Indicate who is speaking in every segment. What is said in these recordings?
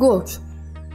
Speaker 1: Qoç.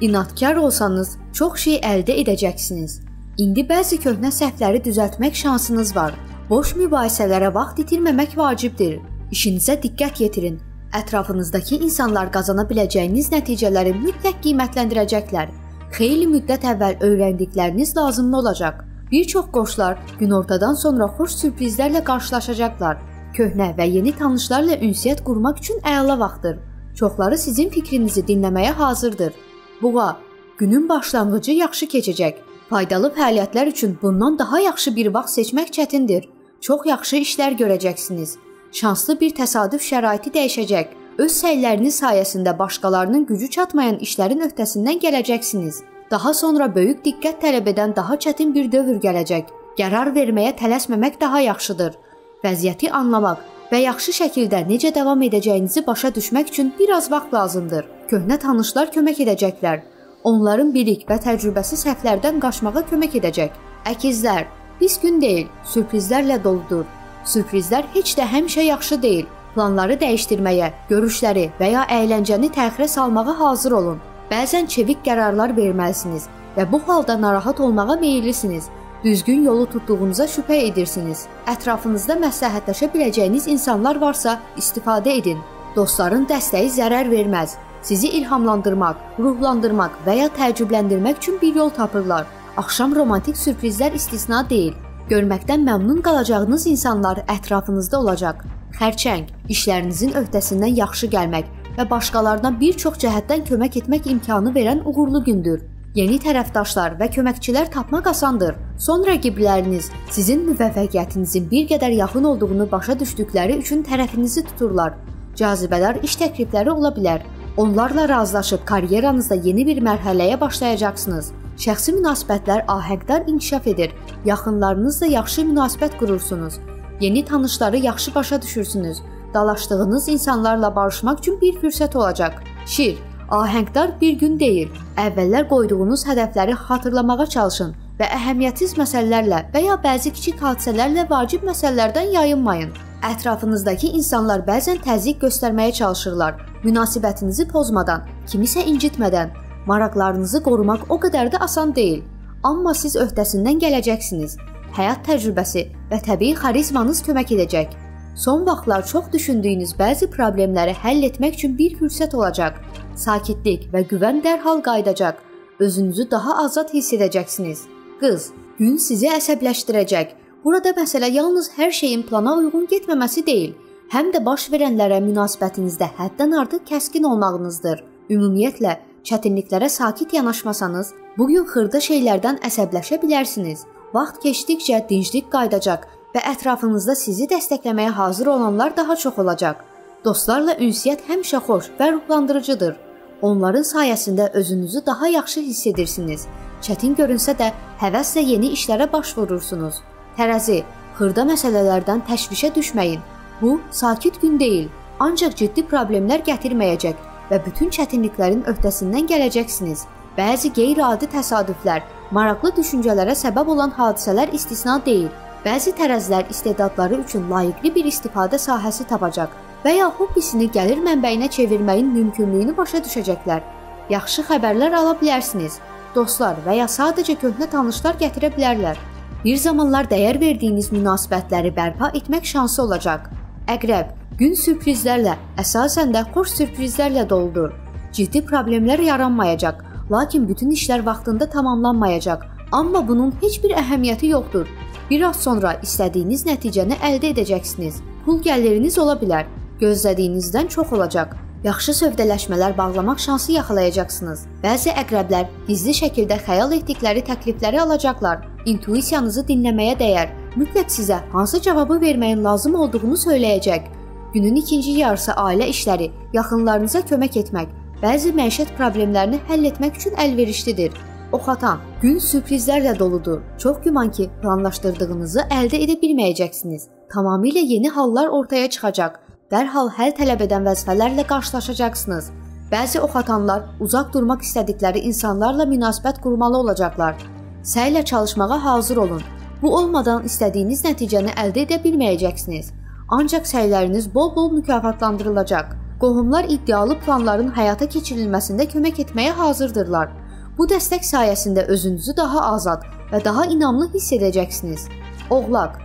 Speaker 1: İnatkar olsanız çox şey əldə edəcəksiniz. İndi bəzi köhnə səhvləri düzəltmək şansınız var. Boş mübahisələrə vaxt itirməmək vacibdir. İşinizə diqqət yetirin. Ətrafınızdakı insanlar qazana biləcəyiniz nəticələri mütləq qiymətləndirəcəklər. Xeyli müddət əvvəl öyrəndikləriniz lazımlı olacaq. Bir çox qoçlar günortadan sonra xoş sürprizlərlə qarşılaşacaqlar. Köhnə və yeni tanışlarla ünsiyyət qurmaq üçün əla vaxtdır. Çoxları sizin fikrinizi dinləməyə hazırdır. Buğa, günün başlanğıcı yaxşı keçəcək. Faydalı fəaliyyətlər üçün bundan daha yaxşı bir vaxt seçmək çətindir. Çox yaxşı işlər görəcəksiniz şanslı bir təsadüf şəraiti dəyişəcək. Öz səyləriniz sayəsində başqalarının gücü çatmayan işlərin öhdəsindən gələcəksiniz. Daha sonra böyük diqqət tələb edən daha çətin bir dövr gələcək. Qərar verməyə tələsməmək daha yaxşıdır. Vəziyyəti anlamaq və yaxşı şəkildə necə davam edəcəyinizi başa düşmək üçün biraz vaxt lazımdır. Köhnə tanışlar kömək edəcəklər. Onların bilik və təcrübəsi səhvlərdən qaçmağa kömək edəcək. Əkizlər, pis gün deyil, sürprizlərlə doludur. Sürprizlər heç də həmişə yaxşı deyil. Planları dəyişdirməyə, görüşləri və ya əyləncəni təxirə salmağa hazır olun. Bəzən çevik qərarlar verməlisiniz və bu halda narahat olmağa meyllisiniz. Düzgün yolu tutduğunuza şübhə edirsiniz. Ətrafınızda məsləhətləşə biləcəyiniz insanlar varsa, istifadə edin. Dostların dəstəyi zərər verməz. Sizi ilhamlandırmaq, ruhlandırmaq və ya təəccübləndirmək üçün bir yol tapırlar. Axşam romantik sürprizlər istisna deyil. Görməkdən məmnun qalacağınız insanlar ətrafınızda olacaq. Xərçəng, işlərinizin öhdəsindən yaxşı gəlmək və başqalarına bir çox cəhətdən kömək etmək imkanı verən uğurlu gündür. Yeni tərəfdaşlar və köməkçilər tapmaq asandır. Son rəqibləriniz sizin müvəffəqiyyətinizin bir qədər yaxın olduğunu başa düşdükləri üçün tərəfinizi tuturlar. Cazibələr iş təklifləri ola bilər. Onlarla razılaşıb karyeranızda yeni bir mərhələyə başlayacaqsınız. Şəxsi münasibətlər ahəngdar inkişaf edir. Yaxınlarınızla yaxşı münasibət qurursunuz. Yeni tanışları yaxşı başa düşürsünüz. Dalaşdığınız insanlarla barışmaq üçün bir fürsət olacaq. Şir, ahəngdar bir gün deyil. Əvvəllər qoyduğunuz hədəfləri xatırlamağa çalışın və əhəmiyyətsiz məsələlərlə və ya bəzi kiçik hadisələrlə vacib məsələlərdən yayınmayın. Ətrafınızdakı insanlar bəzən təzyiq göstərməyə çalışırlar. Münasibətinizi pozmadan, kimisə incitmədən Maraqlarınızı qorumaq o qədər də asan deyil, amma siz öhdəsindən gələcəksiniz. Həyat təcrübəsi və təbii xarizmanız kömək edəcək. Son vaxtlar çox düşündüyünüz bəzi problemləri həll etmək üçün bir fürsət olacaq. Sakitlik və güvən dərhal qayıdacaq. Özünüzü daha azad hiss edəcəksiniz. Qız, gün sizi əsəbləşdirəcək. Burada məsələ yalnız hər şeyin plana uyğun getməməsi deyil, həm də baş verənlərə münasibətinizdə həddən artıq kəskin olmağınızdır. Ümumiyyətlə, çətinliklərə sakit yanaşmasanız, bu gün xırda şeylərdən əsəbləşə bilərsiniz. Vaxt keçdikcə dinclik qayıdacaq və ətrafınızda sizi dəstəkləməyə hazır olanlar daha çox olacaq. Dostlarla ünsiyyət həmişə xoş və ruhlandırıcıdır. Onların sayəsində özünüzü daha yaxşı hiss edirsiniz. Çətin görünsə də həvəslə yeni işlərə baş vurursunuz. Tərəzi, xırda məsələlərdən təşvişə düşməyin. Bu sakit gün deyil, ancaq ciddi problemlər gətirməyəcək və bütün çətinliklərin öhdəsindən gələcəksiniz. Bəzi qeyri-adi təsadüflər, maraqlı düşüncələrə səbəb olan hadisələr istisna deyil. Bəzi tərəzilər istedadları üçün layiqli bir istifadə sahəsi tapacaq və ya hobbisini gəlir mənbəyinə çevirməyin mümkünlüyünü başa düşəcəklər. Yaxşı xəbərlər ala bilərsiniz. Dostlar və ya sadəcə köhnə tanışlar gətirə bilərlər. Bir zamanlar dəyər verdiyiniz münasibətləri bərpa etmək şansı olacaq. Əqrəb, Gün sürprizlərlə, əsasən də xoş sürprizlərlə doludur. Ciddi problemlər yaranmayacaq, lakin bütün işlər vaxtında tamamlanmayacaq. Amma bunun heç bir əhəmiyyəti yoxdur. Bir az sonra istədiyiniz nəticəni əldə edəcəksiniz. Pul gəliriniz ola bilər, gözlədiyinizdən çox olacaq. Yaxşı sövdələşmələr bağlamaq şansı yaxalayacaqsınız. Bəzi əqrəblər gizli şəkildə xəyal etdikləri təklifləri alacaqlar. İntuisiyanızı dinləməyə dəyər. Mütləq sizə hansı cavabı verməyin lazım olduğunu söyləyəcək. Günün ikinci yarısı ailə işləri, yaxınlarınıza kömək etmək, bəzi məişət problemlərini həll etmək üçün əlverişlidir. Oxatan, gün sürprizlərlə doludur. Çox güman ki, planlaşdırdığınızı əldə edə bilməyəcəksiniz. Tamamilə yeni hallar ortaya çıxacaq. Dərhal həll tələb edən vəzifələrlə qarşılaşacaqsınız. Bəzi oxatanlar uzaq durmaq istədikləri insanlarla münasibət qurmalı olacaqlar. Səylə çalışmağa hazır olun. Bu olmadan istədiyiniz nəticəni əldə edə bilməyəcəksiniz. Ancaq səyləriniz bol-bol mükafatlandırılacaq. qohumlar iddialı planların həyata keçirilməsində kömək etməyə hazırdırlar. Bu dəstək sayəsində özünüzü daha azad və daha inamlı hiss edəcəksiniz. Oğlaq,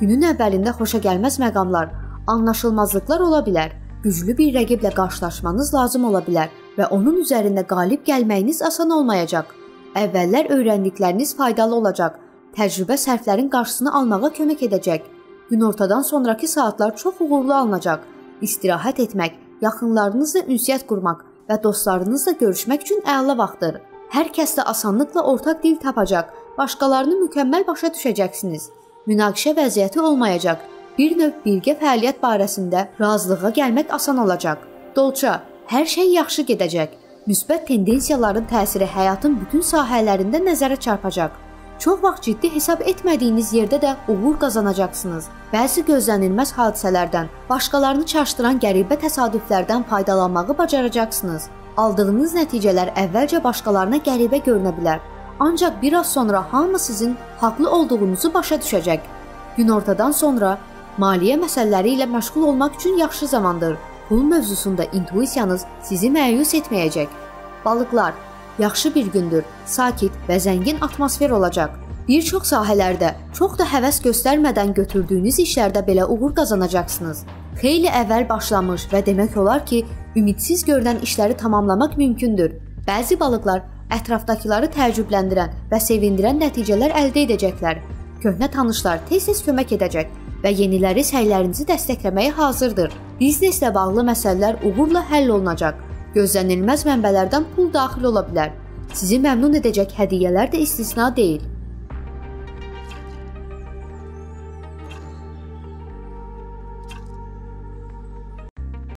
Speaker 1: günün əvvəlində xoşagəlməz məqamlar, anlaşılmazlıqlar ola bilər. Güclü bir rəqiblə qarşılaşmanız lazım ola bilər və onun üzərində qalib gəlməyiniz asan olmayacaq. Əvvəllər öyrəndikləriniz faydalı olacaq. Təcrübə sərflərin qarşısını almağa kömək edəcək. Günortadan sonrakı saatlar çox uğurlu alınacaq. İstirahət etmək, yaxınlarınızla ünsiyyət qurmaq və dostlarınızla görüşmək üçün əla vaxtdır. Hər kəslə asanlıqla ortaq dil tapacaq, başqalarını mükəmməl başa düşəcəksiniz. Münaqişə vəziyyəti olmayacaq. Bir növ birgə fəaliyyət barəsində razılığa gəlmək asan olacaq. Dolça, hər şey yaxşı gedəcək. Müsbət tendensiyaların təsiri həyatın bütün sahələrində nəzərə çarpacaq. Çox vaxt ciddi hesab etmədiyiniz yerdə də uğur qazanacaqsınız. Bəzi gözlənilməz hadisələrdən, başqalarını çaşdıran qəribə təsadüflərdən faydalanmağı bacaracaqsınız. Aldığınız nəticələr əvvəlcə başqalarına qəribə görünə bilər, ancaq bir az sonra hamı sizin haqlı olduğunuzu başa düşəcək. Günortadan sonra maliyyə məsələləri ilə məşğul olmaq üçün yaxşı zamandır. Pul mövzusunda intuisiyanız sizi məyus etməyəcək. Balıqlar, yaxşı bir gündür. Sakit və zəngin atmosfer olacaq. Bir çox sahələrdə çox da həvəs göstərmədən götürdüyünüz işlərdə belə uğur qazanacaqsınız. Xeyli əvvəl başlamış və demək olar ki, ümidsiz görünən işləri tamamlamaq mümkündür. Bəzi balıqlar ətrafdakıları təəccübləndirən və sevindirən nəticələr əldə edəcəklər. Köhnə tanışlar tez-tez kömək edəcək və yeniləri səylərinizi dəstəkləməyə hazırdır. Bizneslə bağlı məsələlər uğurla həll olunacaq. Gözlənilməz mənbələrdən pul daxil ola bilər. Sizi məmnun edəcək hədiyyələr də istisna deyil.